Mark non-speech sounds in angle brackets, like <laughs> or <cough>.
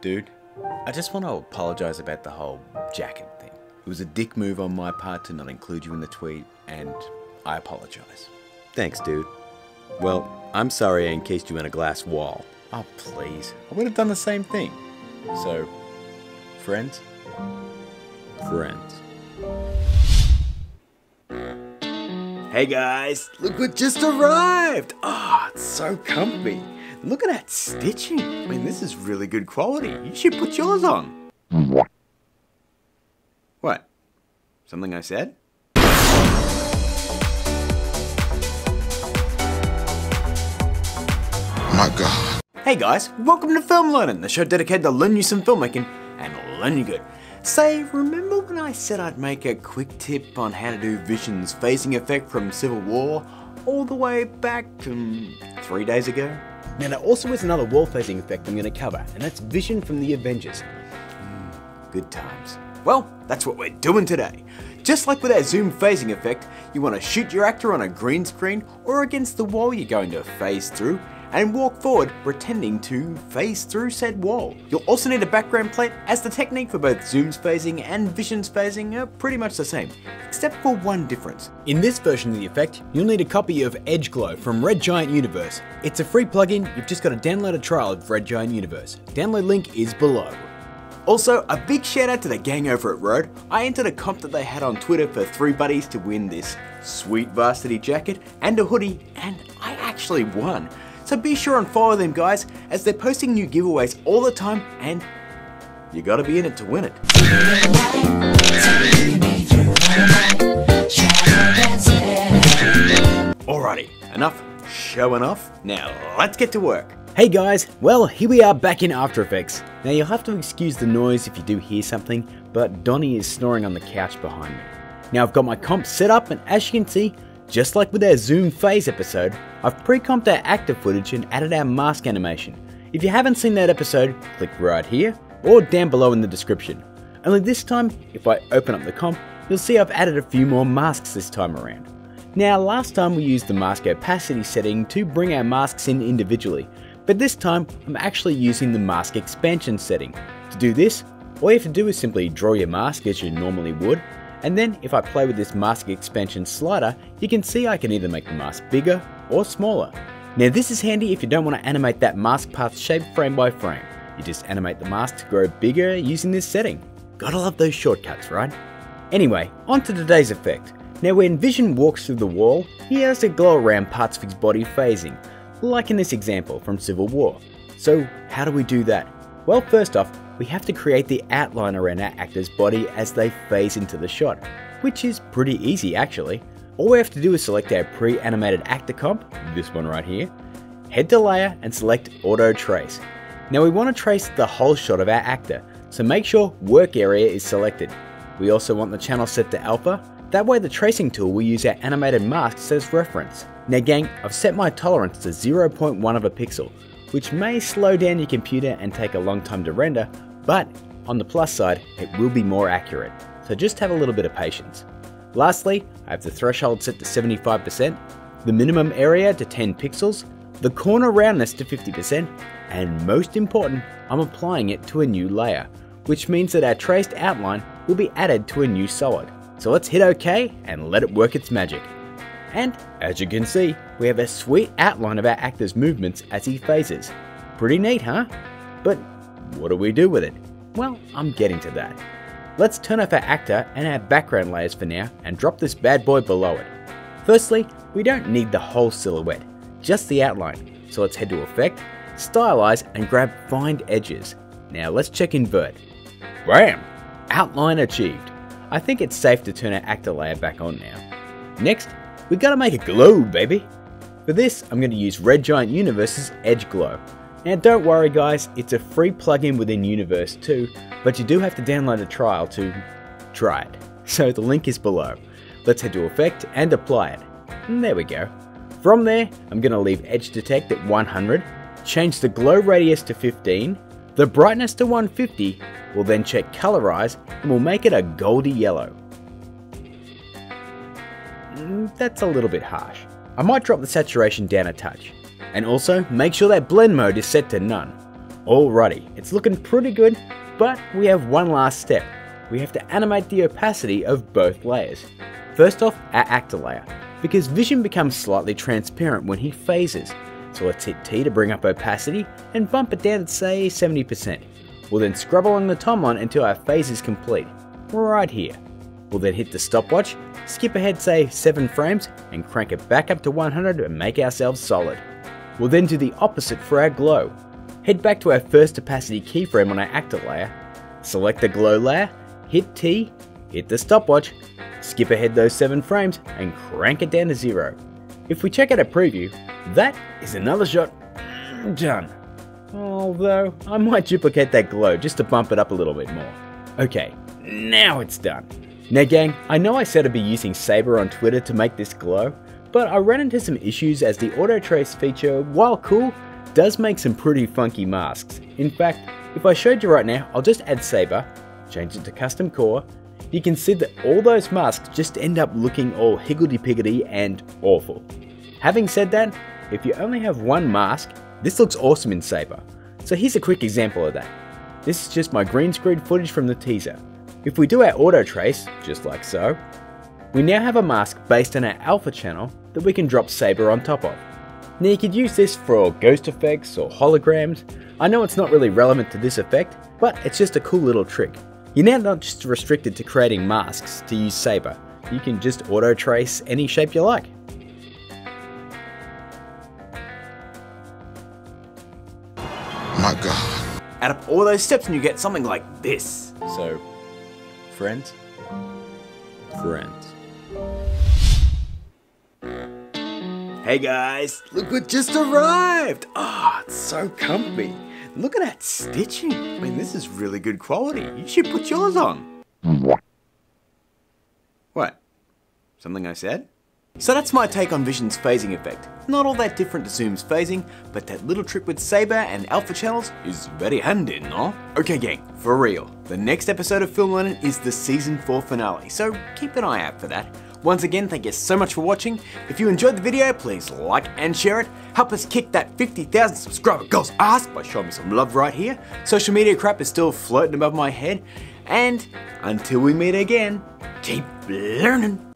Dude, I just want to apologize about the whole jacket thing. It was a dick move on my part to not include you in the tweet, and I apologize. Thanks, dude. Well, I'm sorry I encased you in a glass wall. Oh, please. I would have done the same thing. So, friends? Friends. Hey guys, look what just arrived! Ah, oh, it's so comfy. Look at that stitching. I mean, this is really good quality. You should put yours on. What? Something I said? My God. Hey guys, welcome to Film Learnin, the show dedicated to learn you some filmmaking and learn you good. Say, remember when I said I'd make a quick tip on how to do Vision's phasing effect from Civil War all the way back um, three days ago? Now there also is another wall phasing effect I'm going to cover, and that's Vision from the Avengers. Mm, good times. Well, that's what we're doing today. Just like with our zoom phasing effect, you want to shoot your actor on a green screen or against the wall you're going to phase through and walk forward pretending to phase through said wall. You'll also need a background plate as the technique for both zooms phasing and visions phasing are pretty much the same, except for one difference. In this version of the effect, you'll need a copy of Edge Glow from Red Giant Universe. It's a free plugin, you've just got to download a trial of Red Giant Universe. Download link is below. Also, a big shout out to the gang over at Rode. I entered a comp that they had on Twitter for three buddies to win this sweet varsity jacket and a hoodie, and I actually won. So be sure and follow them guys as they're posting new giveaways all the time and you gotta be in it to win it. Alrighty, enough showing off. Now let's get to work. Hey guys, well here we are back in After Effects. Now you'll have to excuse the noise if you do hear something, but Donnie is snoring on the couch behind me. Now I've got my comp set up and as you can see, just like with our zoom phase episode, I've pre-comped our actor footage and added our mask animation. If you haven't seen that episode, click right here or down below in the description. Only this time, if I open up the comp, you'll see I've added a few more masks this time around. Now last time we used the mask opacity setting to bring our masks in individually, but this time I'm actually using the mask expansion setting. To do this, all you have to do is simply draw your mask as you normally would, and then if I play with this mask expansion slider, you can see I can either make the mask bigger or smaller. Now this is handy if you don't want to animate that mask path shape frame by frame. You just animate the mask to grow bigger using this setting. Gotta love those shortcuts, right? Anyway, on to today's effect. Now when Vision walks through the wall, he has to glow around parts of his body phasing, like in this example from Civil War. So how do we do that? Well first off, we have to create the outline around our actor's body as they phase into the shot, which is pretty easy actually. All we have to do is select our pre-animated actor comp, this one right here, head to layer and select auto trace. Now we want to trace the whole shot of our actor, so make sure work area is selected. We also want the channel set to alpha, that way the tracing tool will use our animated masks as reference. Now gang, I've set my tolerance to 0.1 of a pixel, which may slow down your computer and take a long time to render, but on the plus side, it will be more accurate, so just have a little bit of patience. Lastly, I have the threshold set to 75%, the minimum area to 10 pixels, the corner roundness to 50%, and most important, I'm applying it to a new layer, which means that our traced outline will be added to a new solid. So let's hit OK and let it work its magic. And as you can see, we have a sweet outline of our actor's movements as he phases. Pretty neat, huh? But what do we do with it? Well, I'm getting to that. Let's turn off our actor and our background layers for now and drop this bad boy below it. Firstly, we don't need the whole silhouette, just the outline. So let's head to Effect, Stylize and grab Find Edges. Now let's check Invert. Bam! Outline achieved. I think it's safe to turn our actor layer back on now. Next, we gotta make it glow, baby. For this, I'm to use Red Giant Universe's Edge Glow. Now don't worry guys, it's a free plugin within Universe too, but you do have to download a trial to try it. <laughs> So the link is below. Let's head to Effect and apply it. And there we go. From there, I'm going to leave Edge Detect at 100, change the glow radius to 15, the brightness to 150, we'll then check Colorize and we'll make it a goldy yellow. That's a little bit harsh. I might drop the saturation down a touch. And also, make sure that blend mode is set to none. Alrighty, it's looking pretty good, but we have one last step. We have to animate the opacity of both layers. First off, our actor layer, because vision becomes slightly transparent when he phases. So let's hit T to bring up opacity and bump it down to say 70%. We'll then scrub along the timeline until our phase is complete, right here. We'll then hit the stopwatch, skip ahead say 7 frames and crank it back up to 100 and make ourselves solid. We'll then do the opposite for our glow. Head back to our first opacity keyframe on our actor layer, select the glow layer, hit T, hit the stopwatch, skip ahead those 7 frames and crank it down to 0. If we check out a preview, that is another shot <sighs> done. Although, I might duplicate that glow just to bump it up a little bit more. Okay, now it's done. Now gang, I know I said I'd be using Saber on Twitter to make this glow, but I ran into some issues as the auto trace feature, while cool, does make some pretty funky masks. In fact, if I showed you right now, I'll just add Saber, change it to custom core, you can see that all those masks just end up looking all higgledy-piggledy and awful. Having said that, if you only have one mask, this looks awesome in Saber. So here's a quick example of that. This is just my green screen footage from the teaser. If we do our auto trace, just like so, we now have a mask based on our alpha channel that we can drop Saber on top of. Now you could use this for ghost effects or holograms. I know it's not really relevant to this effect, but it's just a cool little trick. You're now not just restricted to creating masks to use Saber, you can just auto trace any shape you like. My God. Add up all those steps and you get something like this. So, friends? Friends. Hey guys, look what just arrived! Ah, oh, it's so comfy. Look at that stitching. I mean, this is really good quality. You should put yours on. What? Something I said? So that's my take on Vision's phasing effect. Not all that different to Zoom's phasing, but that little trick with Saber and Alpha channels is very handy, no? Okay gang, for real, the next episode of Film Learnin is the season 4 finale, so keep an eye out for that. Once again, thank you so much for watching. If you enjoyed the video, please like and share it. Help us kick that 50,000 subscriber goal's ass by showing me some love right here. Social media crap is still floating above my head. And until we meet again, keep learning.